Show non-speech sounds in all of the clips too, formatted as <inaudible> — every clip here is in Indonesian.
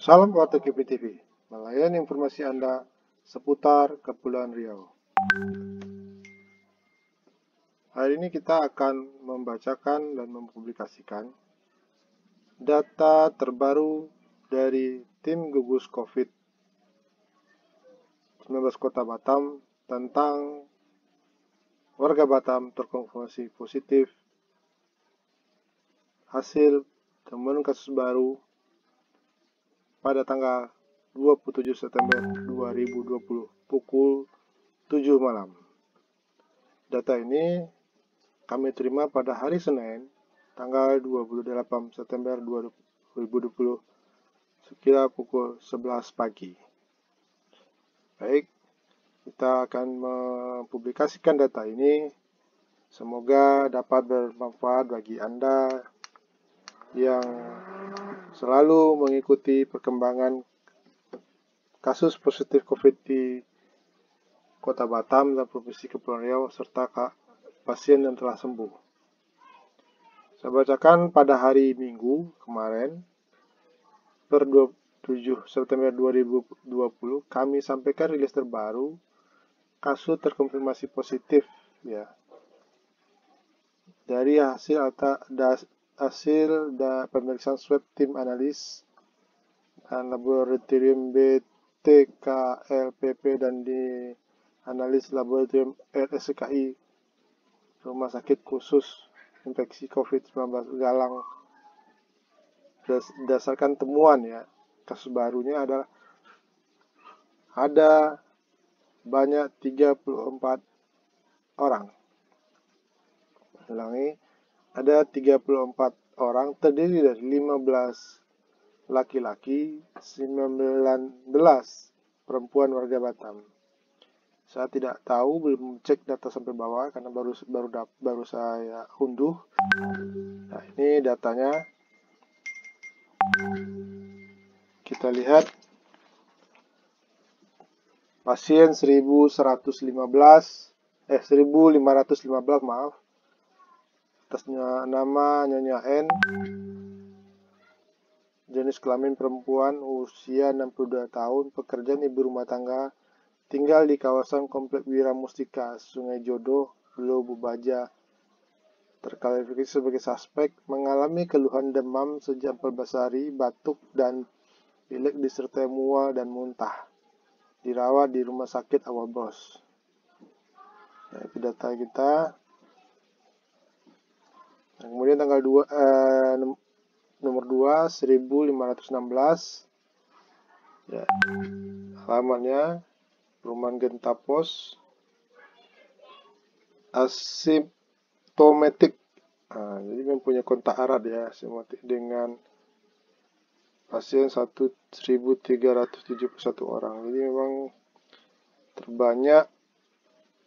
Salam Waktu TV, melayani informasi Anda seputar Kepulauan Riau. Hari ini kita akan membacakan dan mempublikasikan data terbaru dari tim gugus COVID-19 Kota Batam tentang warga Batam terkonfirmasi positif hasil temuan kasus baru pada tanggal 27 September 2020 pukul 7 malam. Data ini kami terima pada hari Senin tanggal 28 September 2020 sekira pukul 11 pagi. Baik, kita akan mempublikasikan data ini. Semoga dapat bermanfaat bagi Anda yang selalu mengikuti perkembangan kasus positif COVID di Kota Batam dan Provinsi Kepulauan Riau serta pasien yang telah sembuh. Saya bacakan pada hari Minggu kemarin per 27 September 2020 kami sampaikan rilis terbaru kasus terkonfirmasi positif ya dari hasil hasil da pemeriksaan swab tim analis laboratorium BTKLPP dan di analis laboratorium RSKI Rumah Sakit Khusus Infeksi COVID-19 Galang. Berdasarkan temuan ya kasus barunya adalah ada banyak 34 orang. Ulangi ada 34 orang terdiri dari 15 laki-laki, 19 perempuan warga Batam. Saya tidak tahu, belum cek data sampai bawah karena baru baru baru saya unduh. Nah, ini datanya. Kita lihat pasien 1115 eh 1515 maaf atasnya nama Nyonya N. Jenis kelamin perempuan usia 62 tahun pekerjaan ibu rumah tangga tinggal di kawasan komplek Wira Mustika Sungai Jodoh Lubu Baja. Terkalifikasi sebagai suspek mengalami keluhan demam sejak 14 hari batuk dan pilek disertai mual dan muntah. Dirawat di rumah sakit awal bos. Nah, itu data kita Nah, kemudian tanggal 2 eh, nomor 2 1516 ya. Alamatnya Perumahan Gentapos asimptomatik. Nah, jadi mempunyai kontak erat ya asimptomatik dengan pasien 1371 orang. Jadi memang terbanyak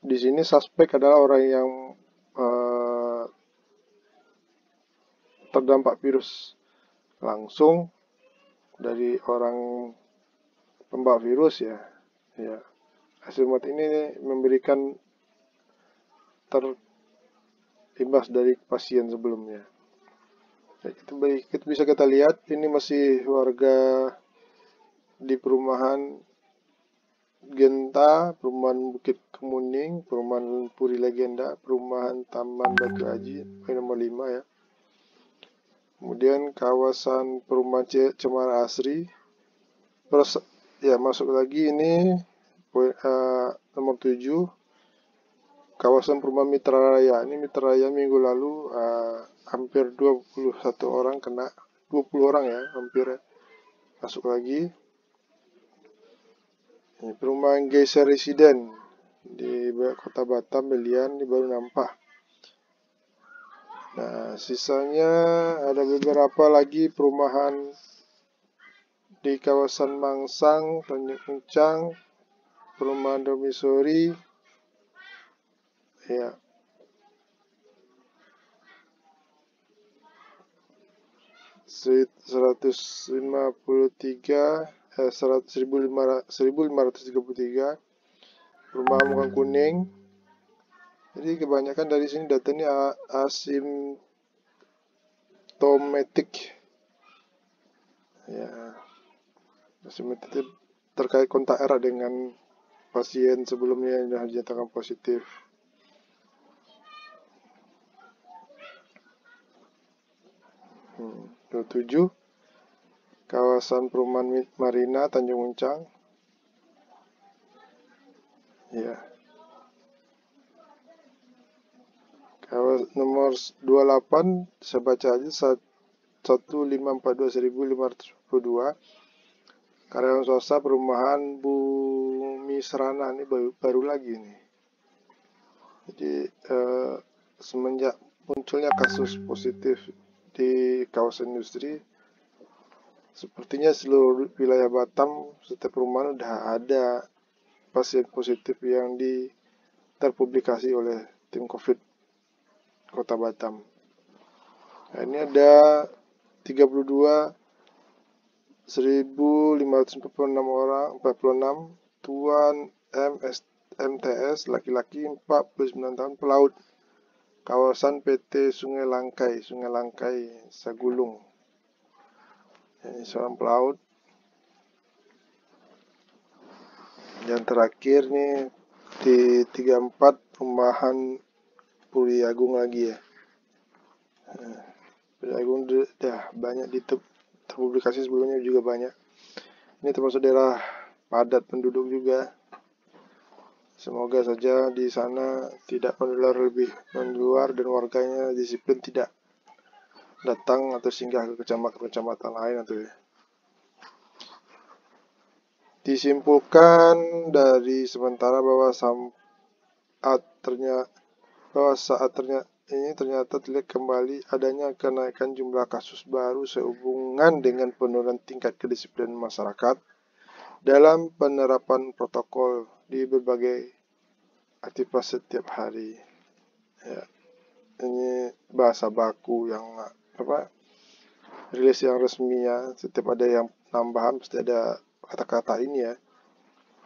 di sini suspek adalah orang yang terdampak virus langsung dari orang pembawa virus ya. Ya. Hasil mat ini memberikan terimbas dari pasien sebelumnya. Ya, itu, itu bisa kita lihat ini masih warga di perumahan Genta, perumahan Bukit Kemuning, perumahan Puri Legenda, perumahan Taman Batu Haji, nomor 5 ya kemudian kawasan perumahan Cemara Asri. Terus ya masuk lagi ini uh, nomor 7 kawasan perumahan Mitra Raya. Ini Mitra Raya minggu lalu uh, hampir 21 orang kena 20 orang ya hampir ya. masuk lagi. Ini perumahan Geisha Residen di kota Batam Belian ini baru nampak Nah, sisanya ada beberapa lagi perumahan di kawasan Mangsang, Tanjung Kencang, perumahan domisori. Ya. puluh tiga eh seratus ribu lima seribu lima ratus tiga puluh tiga rumah muka kuning jadi kebanyakan dari sini datanya asymptomatic. Ya. Asimetrik terkait kontak erat dengan pasien sebelumnya yang sudah dinyatakan positif. Hmm, 27 kawasan perumahan Marina Tanjung Uncang. Ya. Nomor 28 saya baca aja 1542522 karyawan swasta perumahan Bumi Serana ini baru, baru lagi nih. Jadi eh, semenjak munculnya kasus positif di kawasan industri, sepertinya seluruh wilayah Batam setiap perumahan sudah ada pasien positif yang di terpublikasi oleh tim COVID Kota Batam. Nah, ini ada 32 1546 orang 46 Tuan MS, MTS laki-laki 49 tahun pelaut. Kawasan PT Sungai Langkai Sungai Langkai Sagulung. Ini seorang pelaut. Yang terakhir nih di 34 perumahan Puri Agung lagi ya Puri Agung udah banyak di terpublikasi sebelumnya juga banyak. Ini termasuk daerah padat penduduk juga. Semoga saja di sana tidak menular lebih menular dan warganya disiplin tidak datang atau singgah ke kecamatan-kecamatan lain atau ya. Disimpulkan dari sementara bahwa saat ternyata bahwa saat ternyata ini ternyata terlihat kembali adanya kenaikan jumlah kasus baru sehubungan dengan penurunan tingkat kedisiplinan masyarakat dalam penerapan protokol di berbagai aktivitas setiap hari. Ya, ini bahasa baku yang apa? Rilis yang resmi ya. Setiap ada yang tambahan pasti ada kata-kata ini ya.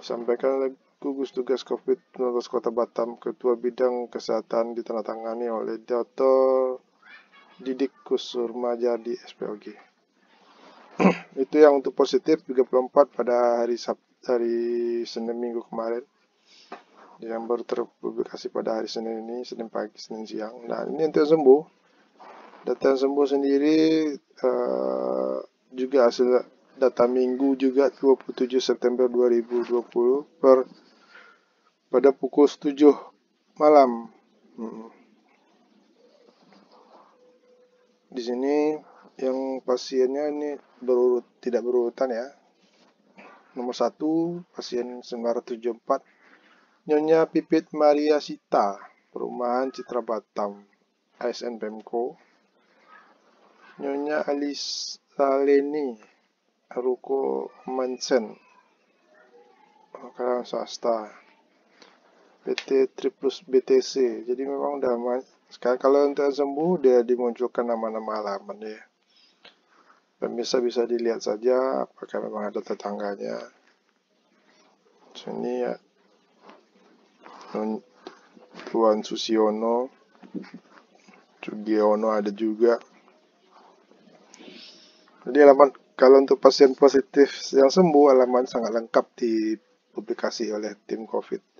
Sampaikan gugus tugas COVID-19 Kota Batam, Ketua Bidang Kesehatan ditandatangani oleh Dr. Didik Kusurma Jadi SPOG. <clears throat> Itu yang untuk positif 34 pada hari Sab hari Senin Minggu kemarin. Yang baru terpublikasi pada hari Senin ini, Senin pagi, Senin siang. Nah, ini yang sembuh. Data yang sembuh sendiri uh, juga hasil data minggu juga 27 September 2020 per pada pukul 7 malam. Hmm. Di sini yang pasiennya ini berurut tidak berurutan ya. Nomor satu pasien 974 Nyonya Pipit Maria Sita Perumahan Citra Batam ASN Pemko Nyonya Alisa Leni Ruko Mansen Karang swasta PT Triplus BTC. Jadi memang udah sekarang kalau untuk sembuh dia dimunculkan nama-nama halaman ya. Pemirsa bisa dilihat saja apakah memang ada tetangganya. Sini ya Tuan Susiono, Sugiono ada juga. Jadi halaman kalau untuk pasien positif yang sembuh halaman sangat lengkap dipublikasi oleh tim COVID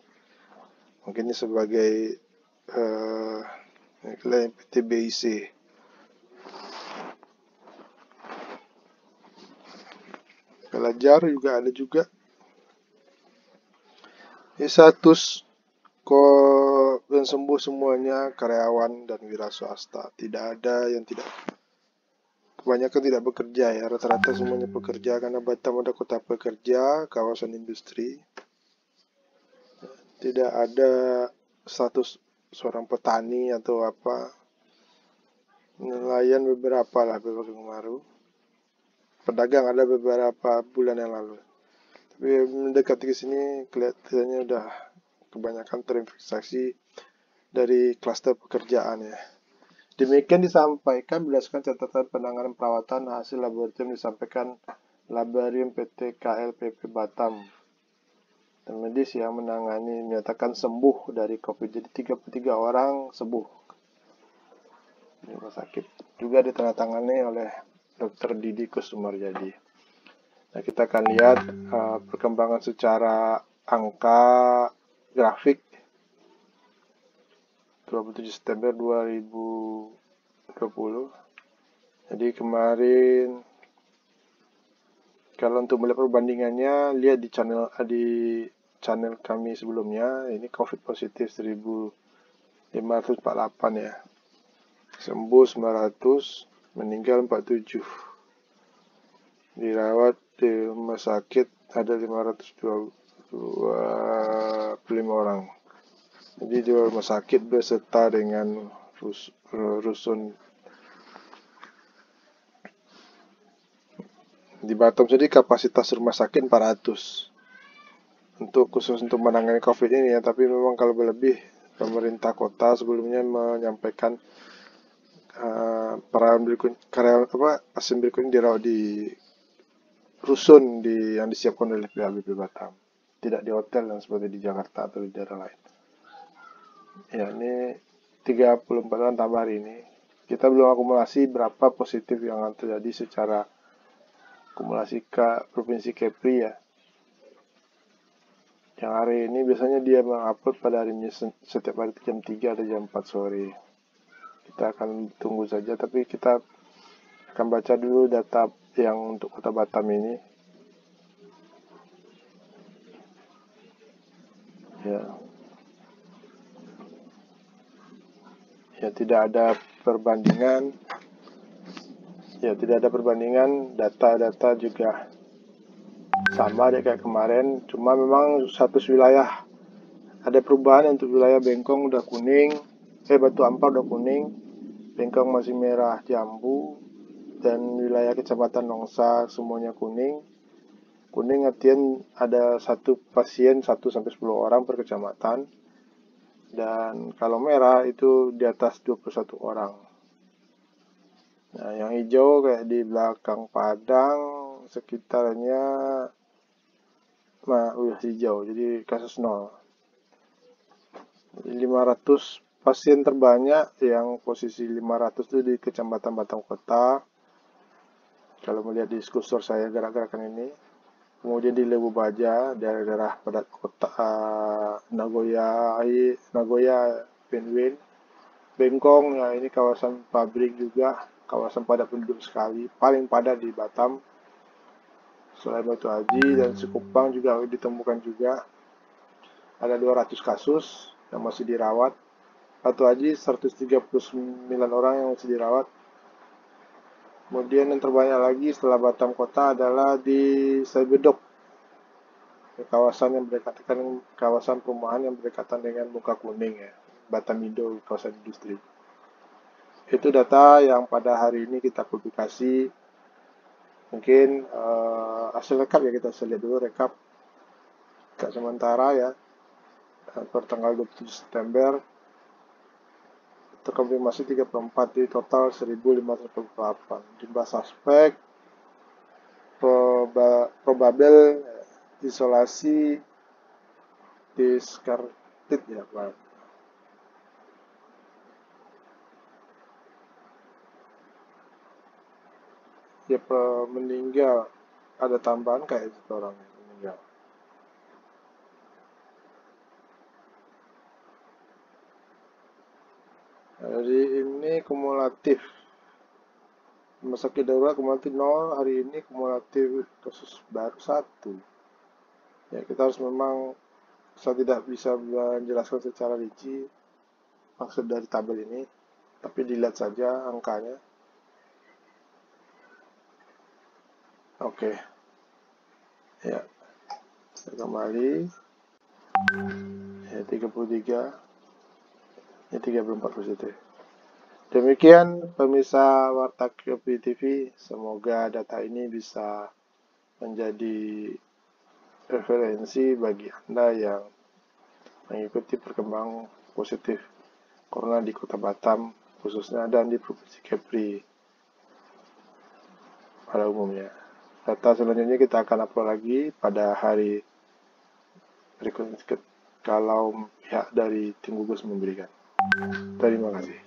mungkin sebagai uh, PTBIC pelajar juga ada juga. Ini status kok yang sembuh semuanya karyawan dan wira swasta. Tidak ada yang tidak kebanyakan tidak bekerja ya. Rata-rata semuanya bekerja karena Batam ada kota pekerja kawasan industri tidak ada status seorang petani atau apa. Nelayan beberapa lah beberapa kemarin pedagang ada beberapa bulan yang lalu. Tapi mendekati ke sini kelihatannya udah kebanyakan terinfeksi dari klaster pekerjaan ya. Demikian disampaikan berdasarkan catatan penanganan perawatan hasil laboratorium disampaikan Laboratorium PT KLPP Batam dan medis yang menangani menyatakan sembuh dari COVID. Jadi 33 orang sembuh di rumah sakit. Juga ditandatangani oleh Dr. Didi Kusumaryadi. Nah, kita akan lihat uh, perkembangan secara angka grafik 27 September 2020. Jadi kemarin kalau untuk melihat perbandingannya lihat di channel di channel kami sebelumnya ini COVID positif 1548 ya. Sembuh 900, meninggal 47. Dirawat di rumah sakit ada 525 orang. Jadi di rumah sakit beserta dengan rus, rusun Di Batam sendiri kapasitas rumah sakit 400 untuk khusus untuk menangani COVID ini ya, tapi memang kalau berlebih pemerintah kota sebelumnya menyampaikan uh, para berikut karyawan apa pasien berikutnya dirawat di rusun di yang disiapkan oleh pihak BP Batam, tidak di hotel yang seperti di Jakarta atau di daerah lain. Ya ini 34 orang tambah hari ini. Kita belum akumulasi berapa positif yang terjadi secara akumulasi ke Provinsi Kepri ya. Yang hari ini biasanya dia mengupload pada harinya setiap hari jam 3 atau jam 4 sore. Kita akan tunggu saja, tapi kita akan baca dulu data yang untuk kota Batam ini. Ya. Ya, tidak ada perbandingan ya tidak ada perbandingan data-data juga sama deh kayak kemarin. Cuma memang satu wilayah ada perubahan untuk wilayah Bengkong udah kuning. Eh Batu Ampar udah kuning. Bengkong masih merah jambu. Dan wilayah kecamatan Nongsa semuanya kuning. Kuning artian ada satu pasien 1 sampai 10 orang per kecamatan. Dan kalau merah itu di atas 21 orang. Nah, yang hijau kayak di belakang Padang sekitarnya nah, udah hijau, jadi kasus nol. 500 pasien terbanyak yang posisi 500 itu di Kecamatan Batang Kota. Kalau melihat di saya gerak-gerakan ini. Kemudian di Lebu Baja, daerah-daerah padat kota uh, Nagoya, Nagoya, Penwin, Bengkong, ya ini kawasan pabrik juga kawasan padat penduduk sekali, paling padat di Batam. Selain Batu Haji dan Sekupang juga ditemukan juga ada 200 kasus yang masih dirawat. Batu Haji 139 orang yang masih dirawat. Kemudian yang terbanyak lagi setelah Batam Kota adalah di Saibedok, kawasan yang berdekatan kawasan perumahan yang berdekatan dengan muka kuning ya, Batam Indo, kawasan industri. Itu data yang pada hari ini kita publikasi. Mungkin uh, hasil rekap ya kita lihat dulu rekap rekap sementara ya. Per tanggal 27 September terkonfirmasi 34 di total 1548 jumlah suspek proba, probabel isolasi discarded ya Pak dia meninggal. Ada tambahan kayak itu orang meninggal? Jadi ini kumulatif. Sakit darurat kumulatif 0 hari ini kumulatif kasus baru satu. Ya kita harus memang saya tidak bisa menjelaskan secara rinci maksud dari tabel ini tapi dilihat saja angkanya Oke. Ya. Kita kembali. Ya, 33. Ya, 34 positif. Demikian pemirsa Warta Kopi TV. Semoga data ini bisa menjadi referensi bagi Anda yang mengikuti perkembangan positif Corona di Kota Batam khususnya dan di Provinsi Kepri pada umumnya. Data selanjutnya kita akan upload lagi pada hari berikutnya kalau pihak dari tim gugus memberikan. Terima kasih.